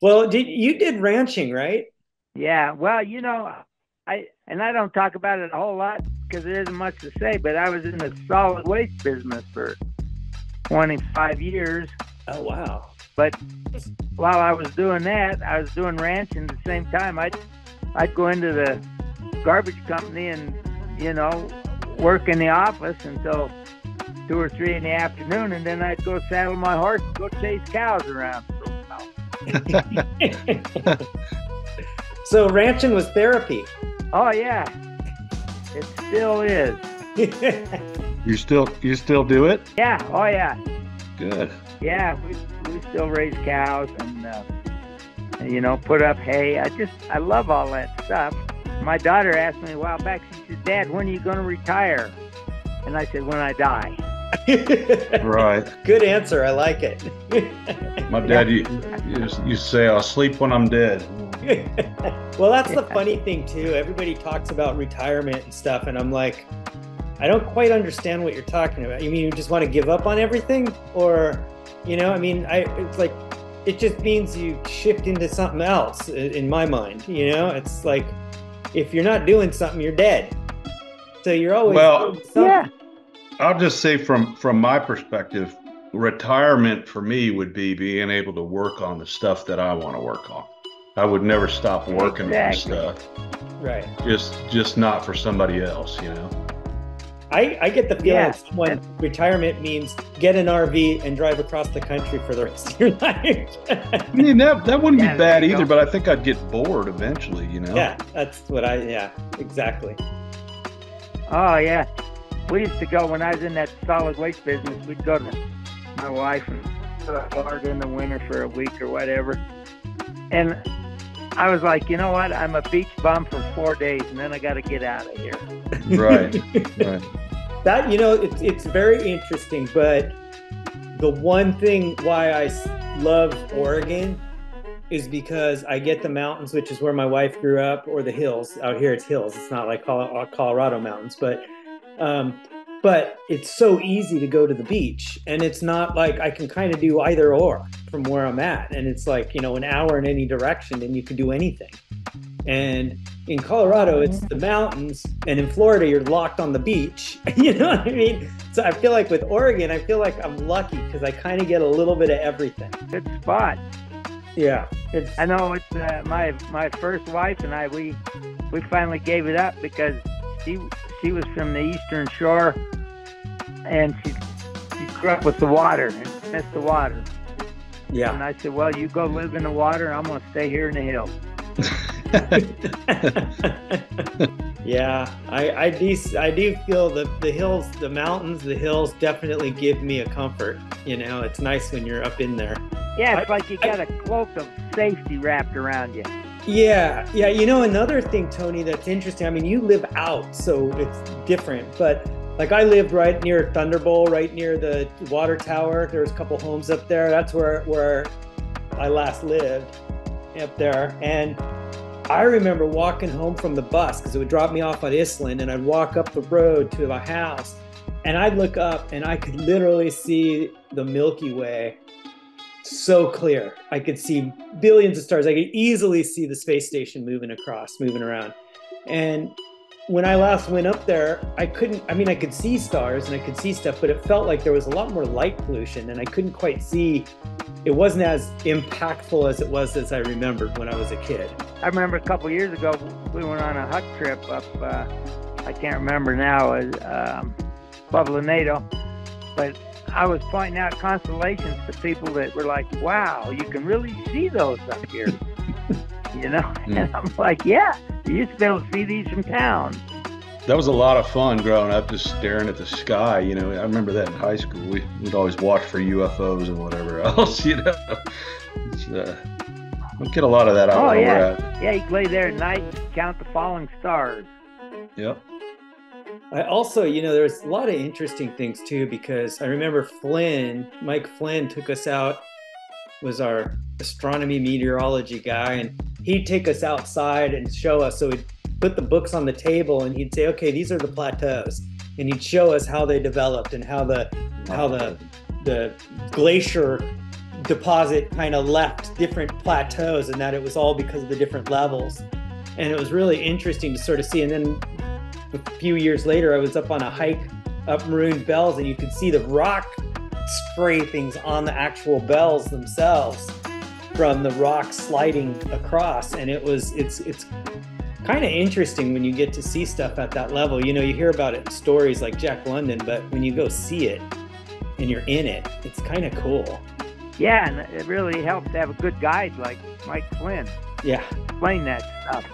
Well, did you did ranching, right? Yeah. Well, you know, I and I don't talk about it a whole lot because there isn't much to say. But I was in the solid waste business for 25 years. Oh wow! But while I was doing that, I was doing ranching at the same time. I'd I'd go into the garbage company and you know work in the office until two or three in the afternoon, and then I'd go saddle my horse and go chase cows around. So ranching was therapy. Oh yeah, it still is. you still you still do it? Yeah. Oh yeah. Good. Yeah, we we still raise cows and uh, you know put up hay. I just I love all that stuff. My daughter asked me a while back. She said, "Dad, when are you going to retire?" And I said, "When I die." right. Good answer. I like it. My dad you you say, "I'll sleep when I'm dead." well, that's the funny thing too. Everybody talks about retirement and stuff, and I'm like, I don't quite understand what you're talking about. You mean you just want to give up on everything, or, you know, I mean, I it's like it just means you shift into something else in my mind. You know, it's like if you're not doing something, you're dead. So you're always well. Yeah. I'll just say from from my perspective, retirement for me would be being able to work on the stuff that I want to work on. I would never stop working exactly. on stuff. Right. Just just not for somebody else, you know. I, I get the feeling yeah. when retirement means get an RV and drive across the country for the rest of your life. I mean that that wouldn't yeah, be bad either, go. but I think I'd get bored eventually, you know. Yeah, that's what I yeah, exactly. Oh yeah. We used to go when I was in that solid waste business, we'd go to my wife and Florida in the winter for a week or whatever. And I was like, you know what? I'm a beach bum for four days, and then I got to get out of here. Right. right. That you know, it's it's very interesting. But the one thing why I love Oregon is because I get the mountains, which is where my wife grew up, or the hills. Out here, it's hills. It's not like uh, Colorado mountains, but um, but it's so easy to go to the beach and it's not like i can kind of do either or from where i'm at. And it's like you know an hour in any direction and you can do anything. And in colorado it's the mountains and in florida you're locked on the beach. You know what i mean? So i feel like with oregon i feel like i'm lucky because i kind of get a little bit of everything. Good spot. Yeah i know it's uh, my my first wife and i we we finally gave it up because she she was from the eastern shore, and she she grew up with the water and missed the water. Yeah. And I said, well, you go live in the water. I'm gonna stay here in the hills. yeah, I, I do I do feel the the hills, the mountains, the hills definitely give me a comfort. You know, it's nice when you're up in there. Yeah, it's I, like you got I, a cloak of safety wrapped around you. Yeah, yeah. You know, another thing, Tony, that's interesting. I mean, you live out, so it's different. But like, I lived right near Thunderbolt, right near the water tower. There's a couple homes up there. That's where where I last lived, up there. And I remember walking home from the bus because it would drop me off at Island, and I'd walk up the road to the house, and I'd look up, and I could literally see the Milky Way so clear. I could see billions of stars. I could easily see the space station moving across, moving around. And when I last went up there, I couldn't, I mean, I could see stars and I could see stuff, but it felt like there was a lot more light pollution and I couldn't quite see, it wasn't as impactful as it was as I remembered when I was a kid. I remember a couple years ago, we went on a hut trip up, uh, I can't remember now, uh, um, above but I was pointing out constellations to people that were like, "Wow, you can really see those up here," you know. Mm. And I'm like, "Yeah, you used to be able to see these from town." That was a lot of fun growing up, just staring at the sky. You know, I remember that in high school. We, would always watch for UFOs and whatever else. You know, uh, we get a lot of that out. Oh yeah, yeah. You lay there at night, count the falling stars. Yep. I also, you know, there's a lot of interesting things too because I remember Flynn, Mike Flynn took us out, was our astronomy meteorology guy, and he'd take us outside and show us. So he'd put the books on the table and he'd say, okay, these are the plateaus. And he'd show us how they developed and how the how the the glacier deposit kind of left different plateaus and that it was all because of the different levels. And it was really interesting to sort of see. And then a few years later, I was up on a hike up Maroon Bells and you could see the rock scrapings on the actual bells themselves from the rock sliding across. And it was, it's, it's, kind of interesting when you get to see stuff at that level. You know, you hear about it in stories like Jack London, but when you go see it and you're in it, it's kind of cool. Yeah, and it really helps to have a good guide like Mike Flynn. Yeah. Explain that stuff.